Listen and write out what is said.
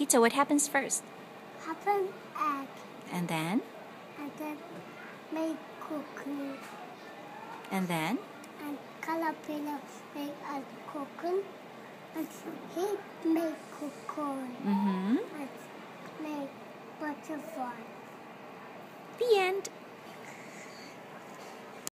Kita, what happens first? Happen egg And then? and then make cocoon And then? and caterpillar make a cocoon and he make cocoon Mm-hmm. and make butterfly.